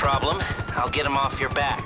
problem. I'll get him off your back.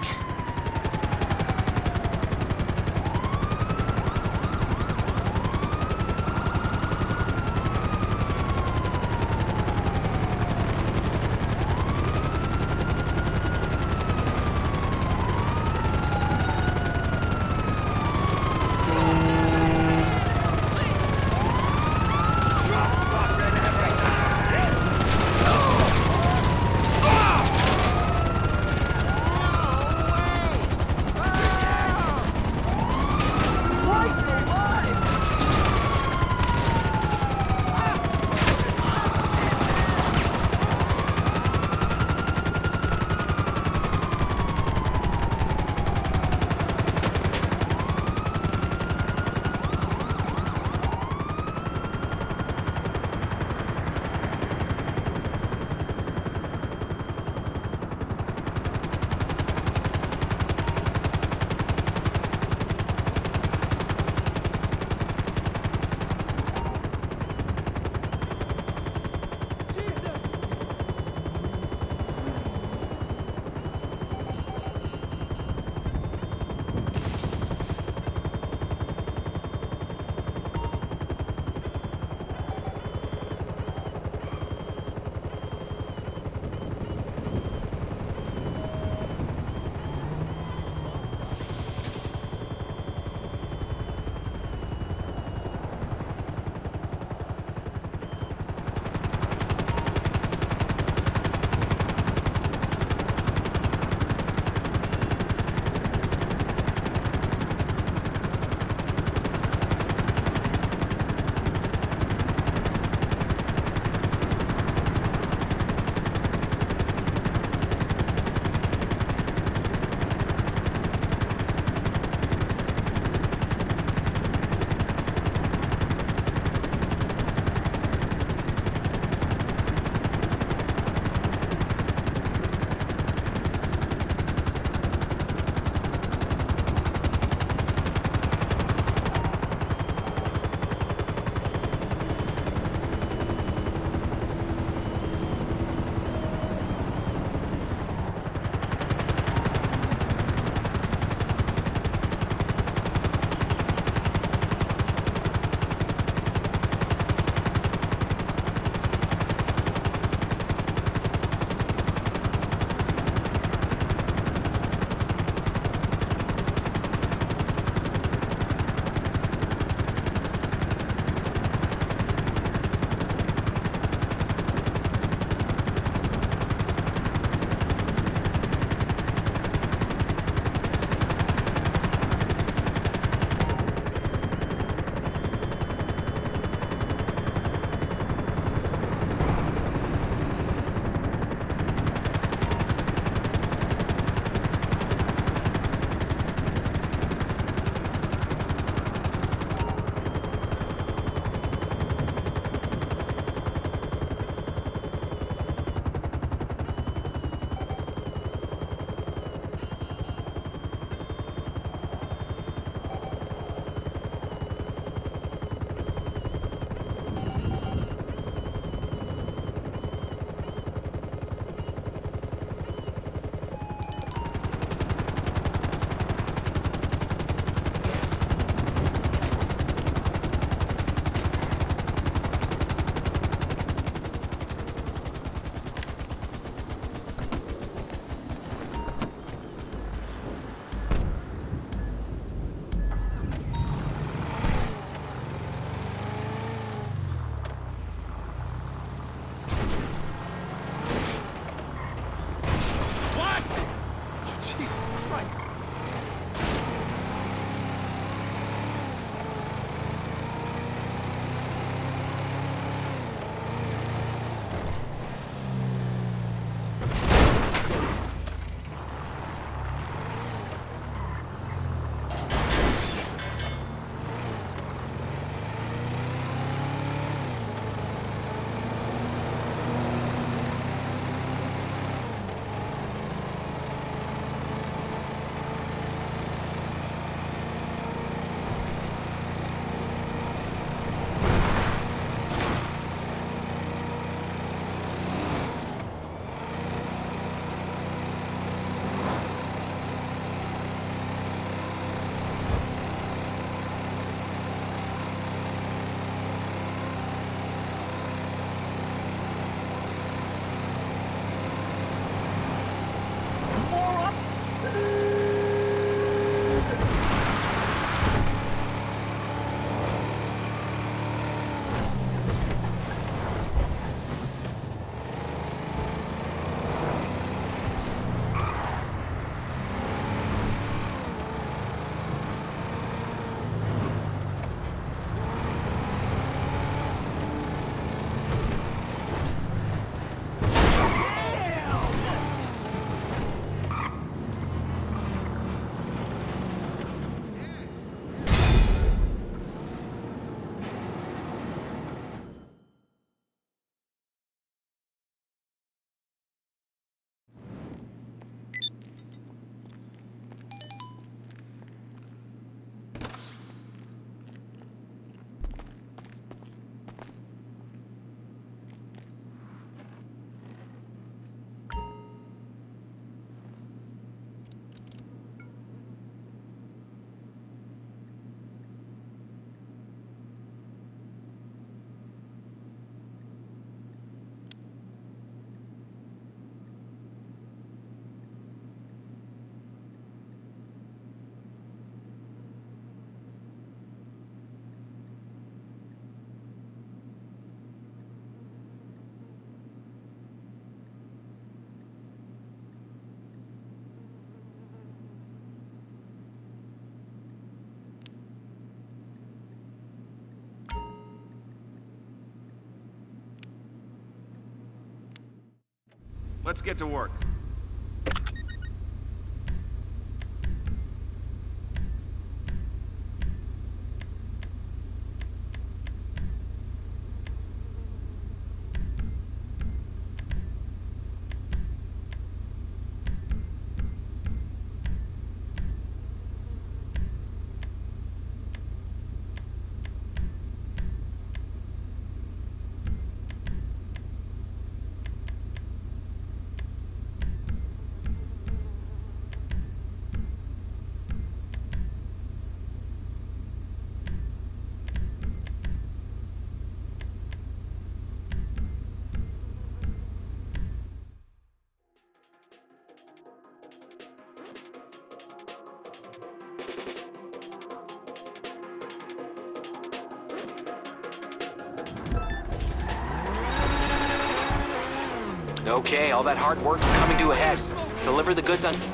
Let's get to work. All that hard work's coming to a head. Deliver the goods on...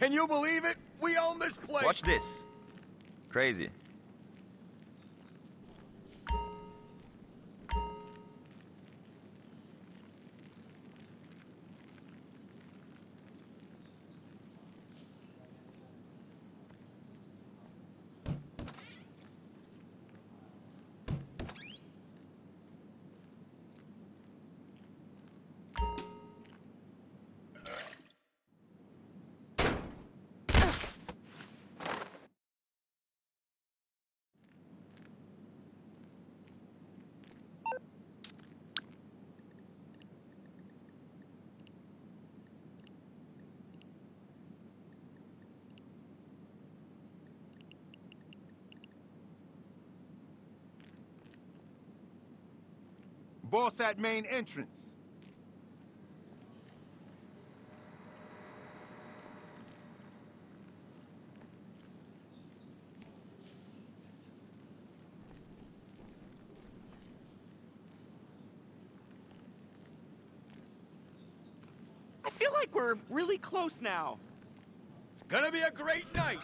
Can you believe it? We own this place! Watch this. Crazy. Boss at main entrance. I feel like we're really close now. It's gonna be a great night!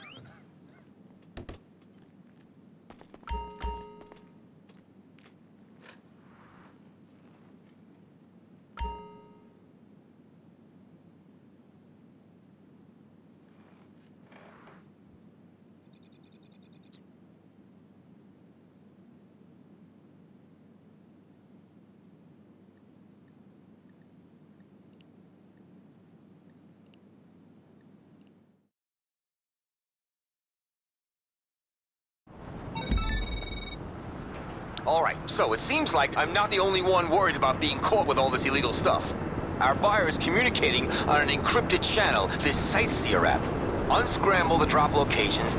So it seems like I'm not the only one worried about being caught with all this illegal stuff. Our buyer is communicating on an encrypted channel, this Sightseer app. Unscramble the drop locations,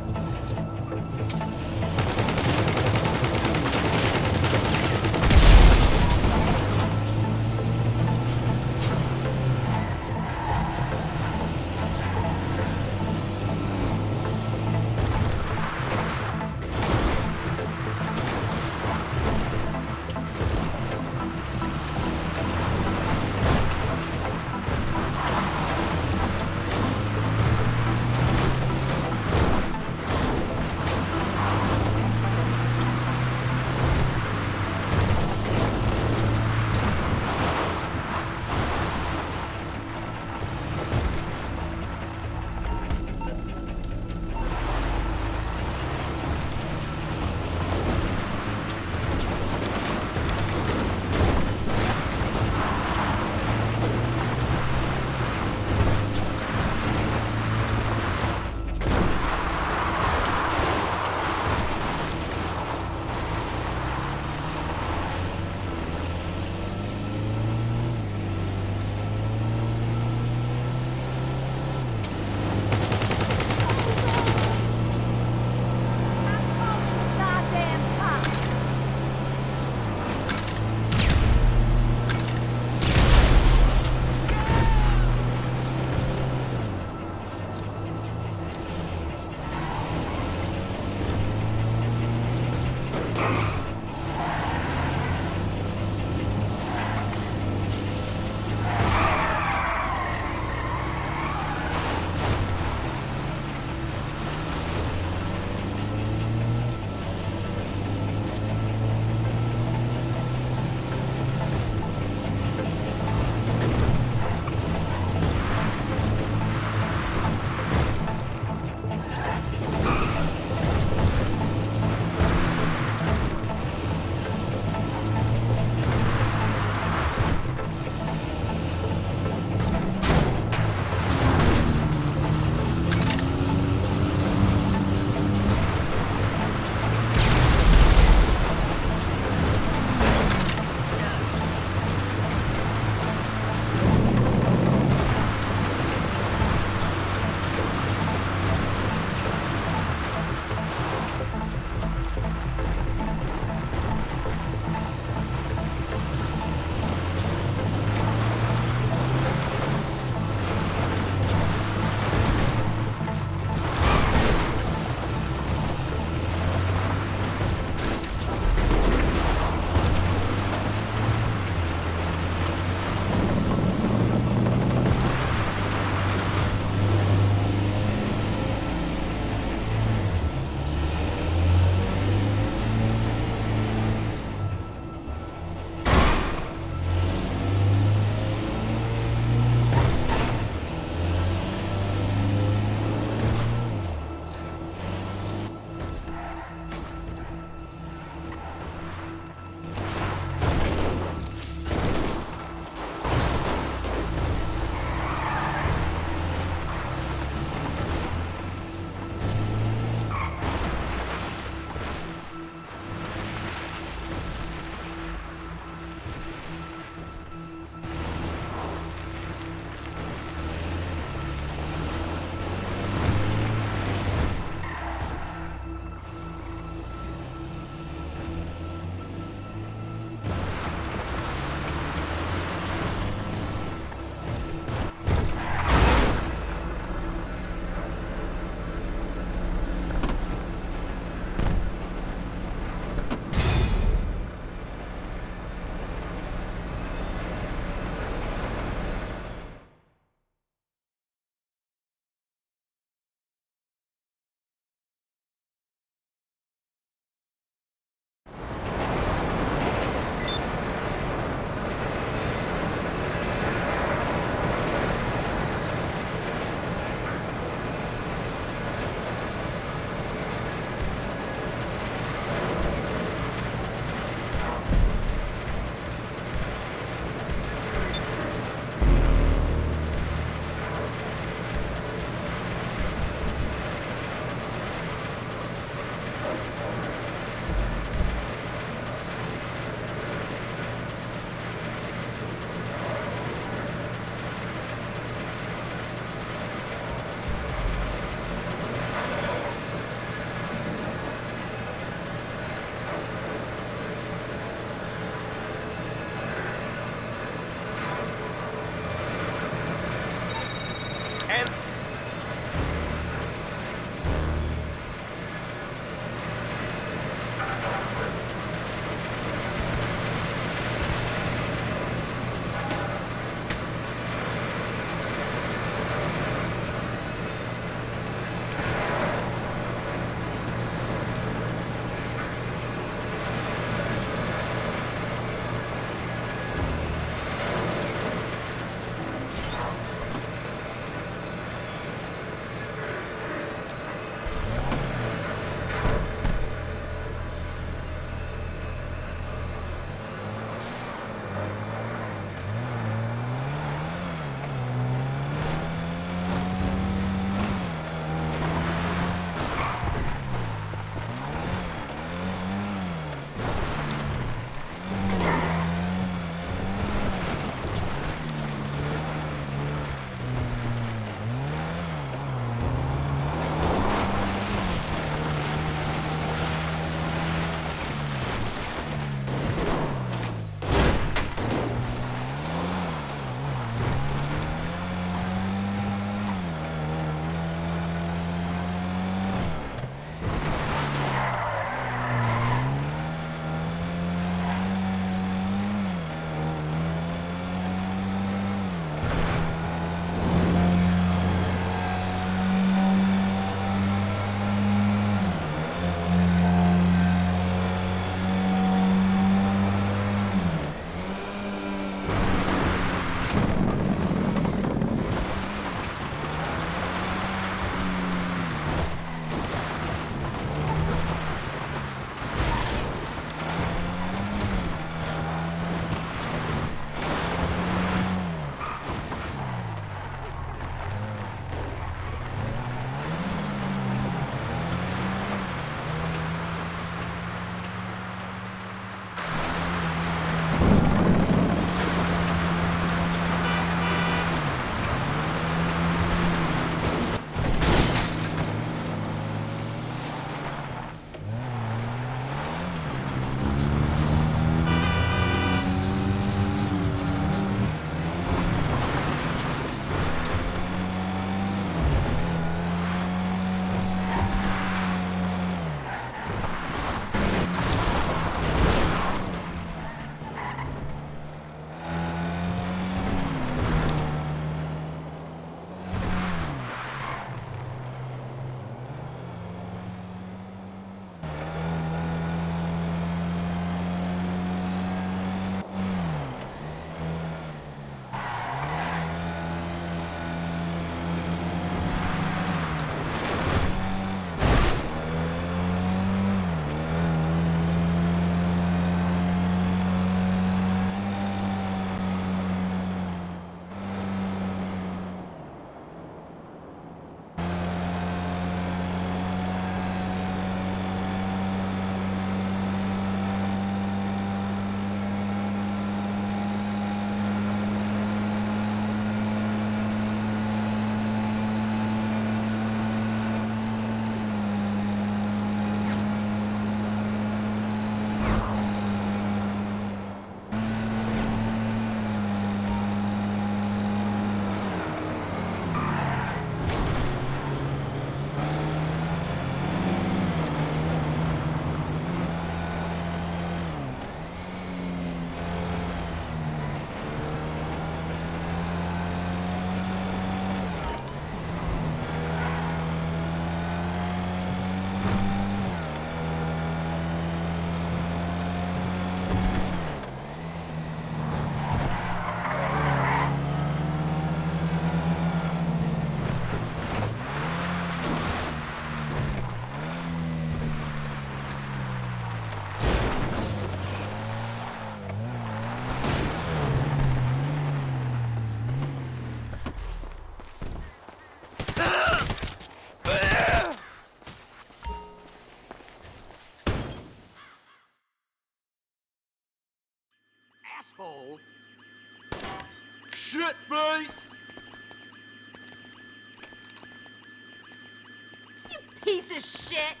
shit!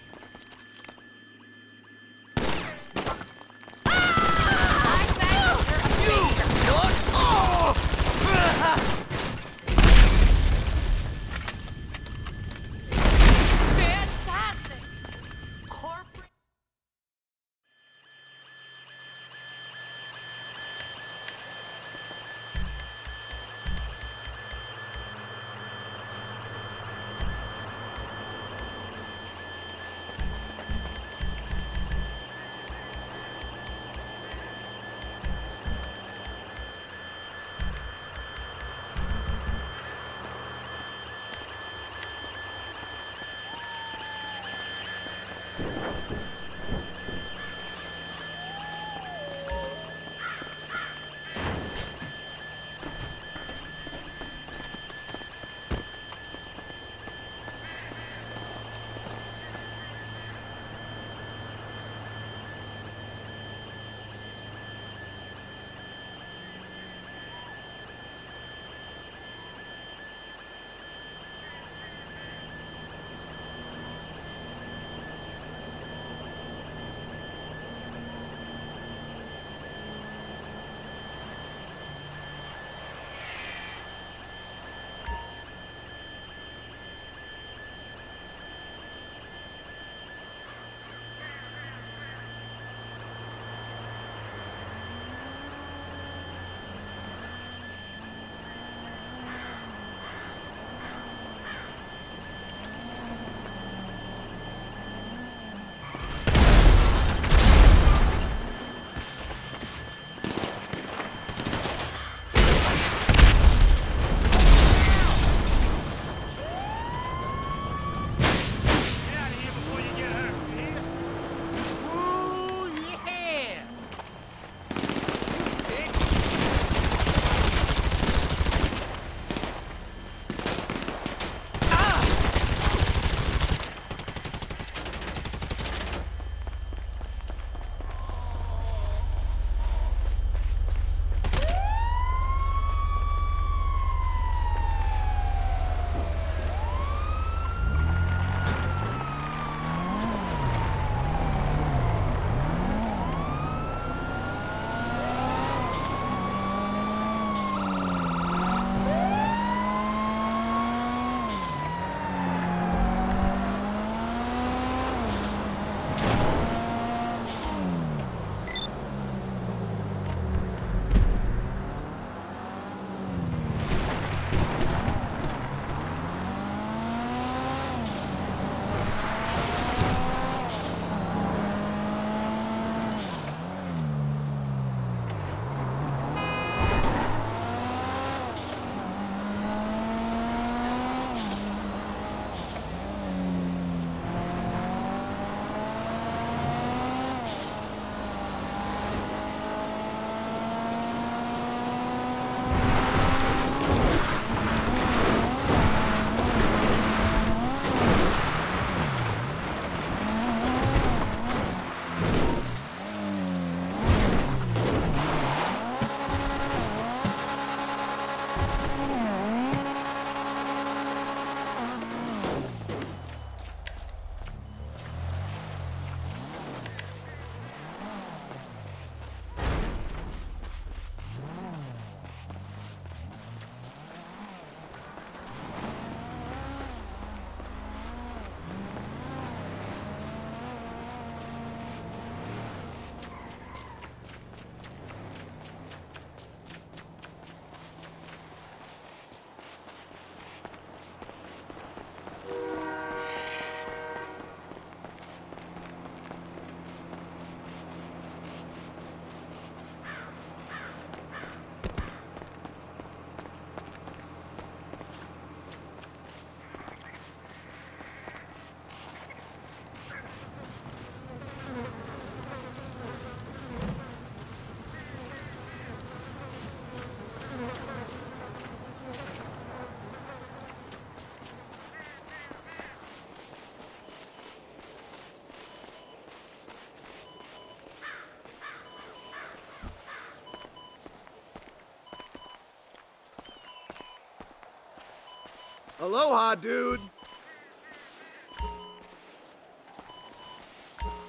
Aloha, dude.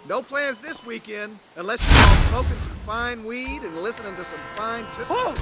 No plans this weekend, unless you're smoking some fine weed and listening to some fine! Oh,